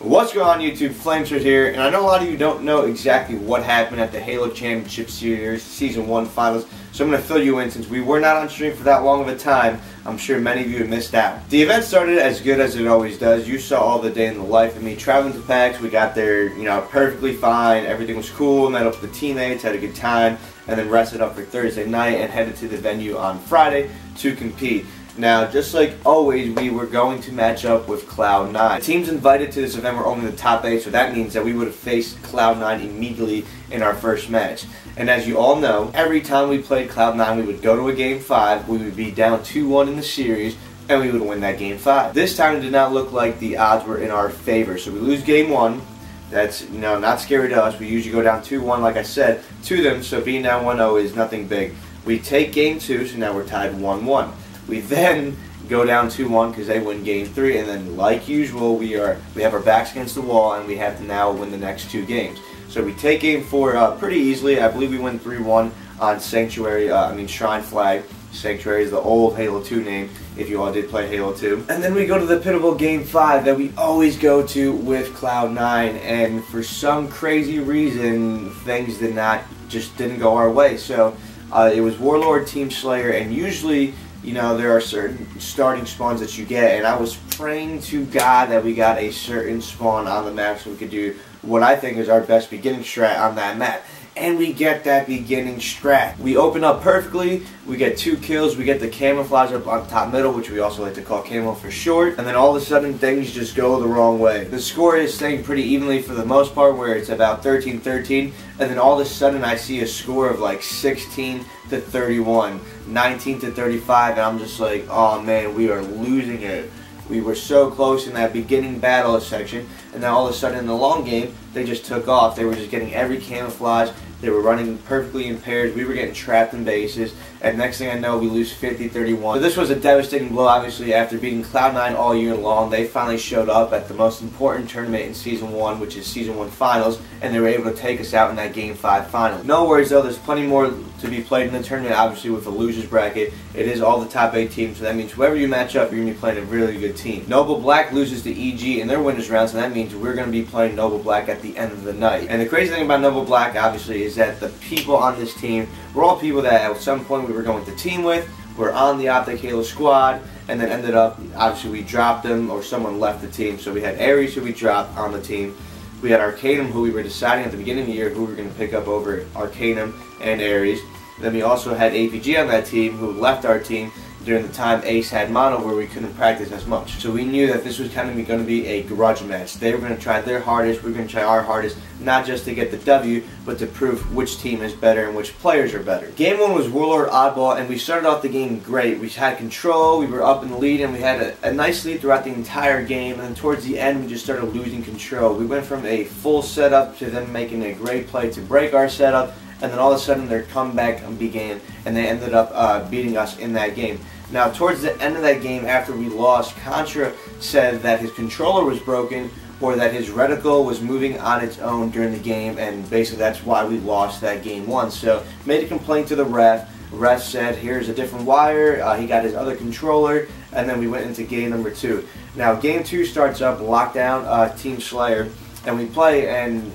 What's going on YouTube? Flamesword here, and I know a lot of you don't know exactly what happened at the Halo Championship Series Season 1 Finals, so I'm going to fill you in since we were not on stream for that long of a time. I'm sure many of you have missed out. The event started as good as it always does. You saw all the day in the life of me traveling to PAX. We got there, you know, perfectly fine. Everything was cool. Met up with the teammates, had a good time, and then rested up for Thursday night and headed to the venue on Friday to compete. Now, just like always, we were going to match up with Cloud9. The teams invited to this event were only the top 8, so that means that we would have faced Cloud9 immediately in our first match. And as you all know, every time we played Cloud9, we would go to a Game 5, we would be down 2-1 in the series, and we would win that Game 5. This time it did not look like the odds were in our favor, so we lose Game 1, that's you know not scary to us. We usually go down 2-1, like I said, to them. So being down 1-0 is nothing big. We take game two, so now we're tied 1-1. We then go down 2-1 because they win game three, and then like usual, we are we have our backs against the wall, and we have to now win the next two games. So we take game four uh, pretty easily. I believe we win 3-1 on Sanctuary, uh, I mean Shrine Flag. Sanctuary is the old Halo 2 name, if you all did play Halo 2. And then we go to the pivotal Game 5 that we always go to with Cloud9, and for some crazy reason, things did not, just didn't go our way. So uh, it was Warlord, Team Slayer, and usually you know, there are certain starting spawns that you get, and I was praying to God that we got a certain spawn on the map so we could do what I think is our best beginning strat on that map and we get that beginning strat. We open up perfectly, we get two kills, we get the camouflage up on top middle, which we also like to call camo for short, and then all of a sudden things just go the wrong way. The score is staying pretty evenly for the most part, where it's about 13-13, and then all of a sudden I see a score of like 16 to 31, 19 to 35, and I'm just like, oh man, we are losing it. We were so close in that beginning battle section, and then all of a sudden in the long game, they just took off. They were just getting every camouflage. They were running perfectly in pairs. We were getting trapped in bases. And next thing I know, we lose 50-31. So this was a devastating blow, obviously, after beating Cloud9 all year long. They finally showed up at the most important tournament in Season 1, which is Season 1 Finals, and they were able to take us out in that Game 5 Final. No worries, though. There's plenty more to be played in the tournament, obviously, with the losers bracket. It is all the top 8 teams, so that means whoever you match up, you're going to be playing a really good team. Noble Black loses to EG in their winners round, so that means we're going to be playing Noble Black at the end of the night. And the crazy thing about Noble Black, obviously, is that the people on this team were all people that at some point we were going to team with, We were on the Optic Halo squad, and then ended up, obviously we dropped them or someone left the team. So we had Ares who we dropped on the team. We had Arkanum who we were deciding at the beginning of the year who we were going to pick up over Arkanum and Ares. Then we also had APG on that team who left our team during the time Ace had mono where we couldn't practice as much. So we knew that this was kind of going to be a grudge match. They were going to try their hardest, we were going to try our hardest, not just to get the W, but to prove which team is better and which players are better. Game 1 was Warlord Oddball, and we started off the game great. We had control, we were up in the lead, and we had a, a nice lead throughout the entire game, and then towards the end we just started losing control. We went from a full setup to them making a great play to break our setup, and then all of a sudden their comeback began, and they ended up uh, beating us in that game. Now, towards the end of that game, after we lost, Contra said that his controller was broken or that his reticle was moving on its own during the game, and basically that's why we lost that game one. So, made a complaint to the ref. ref said, here's a different wire. Uh, he got his other controller, and then we went into game number two. Now, game two starts up, lockdown, uh, Team Slayer, and we play, and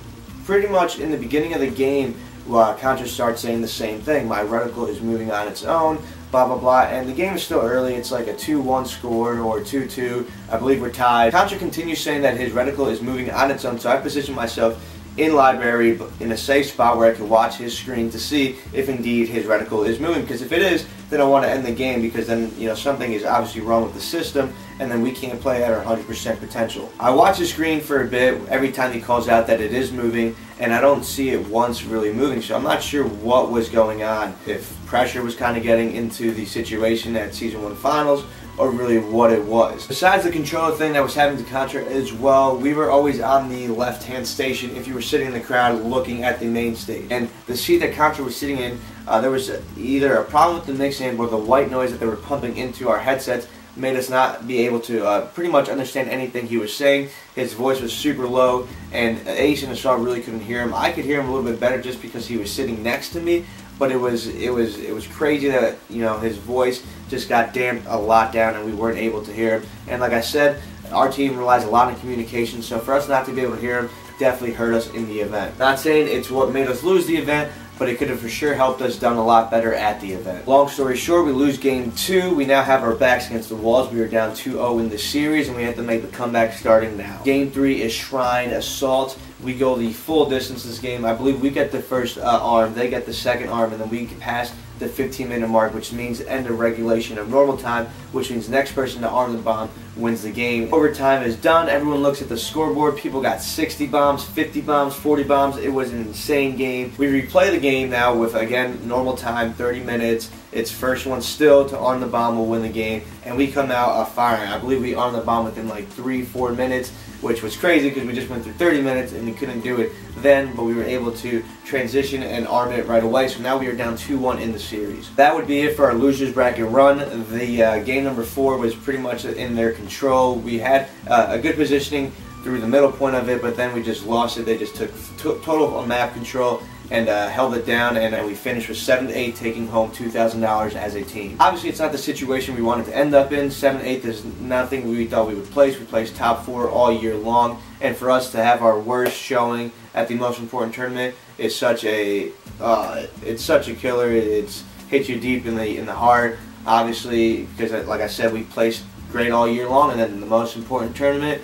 pretty much in the beginning of the game, uh, Contra starts saying the same thing. My reticle is moving on its own, blah, blah, blah. And the game is still early. It's like a 2-1 score or 2-2. I believe we're tied. Contra continues saying that his reticle is moving on its own, so I position myself in library in a safe spot where I can watch his screen to see if indeed his reticle is moving. Because if it is, then I want to end the game because then you know something is obviously wrong with the system and then we can't play at our 100% potential. I watch the screen for a bit every time he calls out that it is moving and I don't see it once really moving so I'm not sure what was going on. If pressure was kind of getting into the situation at season 1 finals or really what it was. Besides the controller thing that was happening to Contra as well, we were always on the left-hand station if you were sitting in the crowd looking at the main stage. And the seat that Contra was sitting in, uh, there was either a problem with the mixing or the white noise that they were pumping into our headsets made us not be able to uh, pretty much understand anything he was saying. His voice was super low, and Ace and Assault really couldn't hear him. I could hear him a little bit better just because he was sitting next to me, but it was it was it was crazy that you know his voice just got damped a lot down and we weren't able to hear him. And like I said, Our team relies a lot on communication, so for us not to be able to hear him definitely hurt us in the event. Not saying it's what made us lose the event, but it could have for sure helped us done a lot better at the event. Long story short, we lose game two. We now have our backs against the walls. We are down 2-0 in the series, and we have to make the comeback starting now. Game three is Shrine Assault. We go the full distance this game. I believe we get the first uh, arm, they get the second arm, and then we pass the 15 minute mark, which means end of regulation of normal time, which means next person to arm the bomb wins the game. Overtime is done. Everyone looks at the scoreboard. People got 60 bombs, 50 bombs, 40 bombs. It was an insane game. We replay the game now with, again, normal time, 30 minutes. It's first one still to arm the bomb will win the game. And we come out uh, firing. I believe we armed the bomb within like three, four minutes, which was crazy because we just went through 30 minutes and we couldn't do it then, but we were able to transition and arm it right away. So now we are down 2-1 in the series. That would be it for our losers bracket run. The uh, game number four was pretty much in their control. We had uh, a good positioning through the middle point of it, but then we just lost it. They just took total map control and uh, held it down, and, and we finished with 7 to 8, taking home $2,000 as a team. Obviously, it's not the situation we wanted to end up in. 7 8 is nothing we thought we would place. We placed top four all year long, and for us to have our worst showing at the most important tournament is such a uh, it's such a killer. It's hit you deep in the in the heart. Obviously, because like I said, we placed great all year long, and then the most important tournament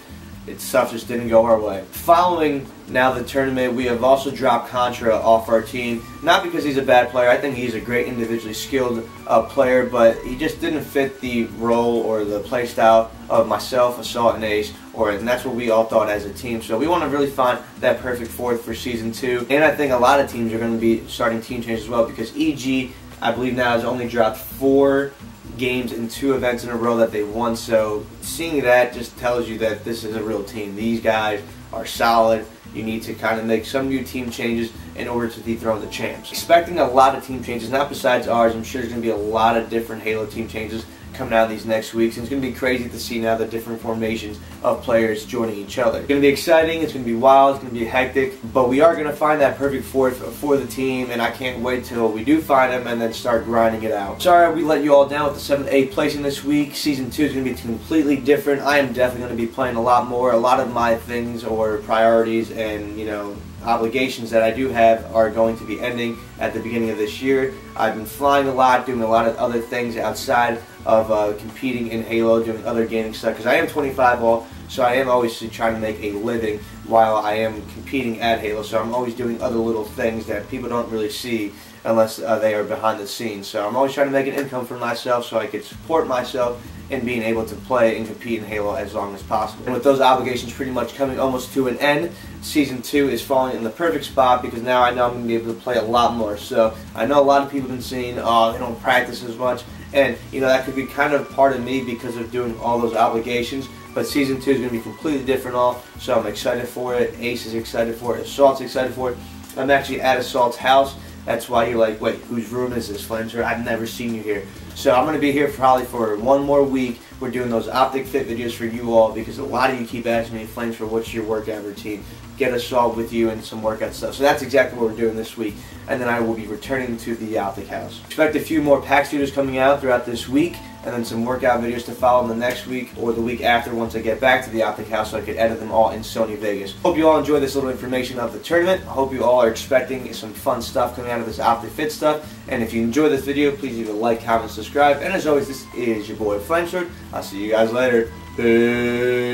it stuff just didn't go our way. Following now the tournament, we have also dropped Contra off our team. Not because he's a bad player. I think he's a great individually skilled uh, player, but he just didn't fit the role or the play style of myself, Assault, and Ace, or and that's what we all thought as a team. So we want to really find that perfect fourth for season two. And I think a lot of teams are going to be starting team changes as well because EG, I believe now has only dropped four games in two events in a row that they won. So seeing that just tells you that this is a real team. These guys are solid. You need to kind of make some new team changes in order to dethrone the champs. Expecting a lot of team changes, not besides ours. I'm sure there's going to be a lot of different Halo team changes coming out these next weeks. And it's going to be crazy to see now the different formations of players joining each other. It's going to be exciting. It's going to be wild. It's going to be hectic. But we are going to find that perfect fourth for the team. And I can't wait till we do find them and then start grinding it out. Sorry we let you all down with the 7th, 8th placing this week. Season 2 is going to be completely different. I am definitely going to be playing a lot more. A lot of my things or priorities and, you know, obligations that I do have are going to be ending at the beginning of this year. I've been flying a lot, doing a lot of other things outside of uh, competing in Halo, doing other gaming stuff, because I am 25 all, so I am always trying to make a living while I am competing at Halo, so I'm always doing other little things that people don't really see unless uh, they are behind the scenes. So I'm always trying to make an income for myself so I could support myself in being able to play and compete in Halo as long as possible. And with those obligations pretty much coming almost to an end, Season 2 is falling in the perfect spot because now I know I'm going to be able to play a lot more. So I know a lot of people have been saying, oh, they don't practice as much. And, you know, that could be kind of part of me because of doing all those obligations. But Season 2 is going to be completely different all. So I'm excited for it. Ace is excited for it. Assault's excited for it. I'm actually at Assault's house. That's why you're like, wait, whose room is this, Flameser? I've never seen you here. So I'm to be here probably for one more week. We're doing those Optic Fit videos for you all because a lot of you keep asking me, Flameser, what's your workout routine? Get us solved with you and some workout stuff. So that's exactly what we're doing this week. And then I will be returning to the Optic House. Expect a few more PAX videos coming out throughout this week and then some workout videos to follow in the next week or the week after once I get back to the Optic House so I could edit them all in Sony Vegas. Hope you all enjoyed this little information of the tournament. I hope you all are expecting some fun stuff coming out of this Optic Fit stuff. And if you enjoyed this video, please leave a like, comment, subscribe. And as always, this is your boy Flamesword. I'll see you guys later. Peace.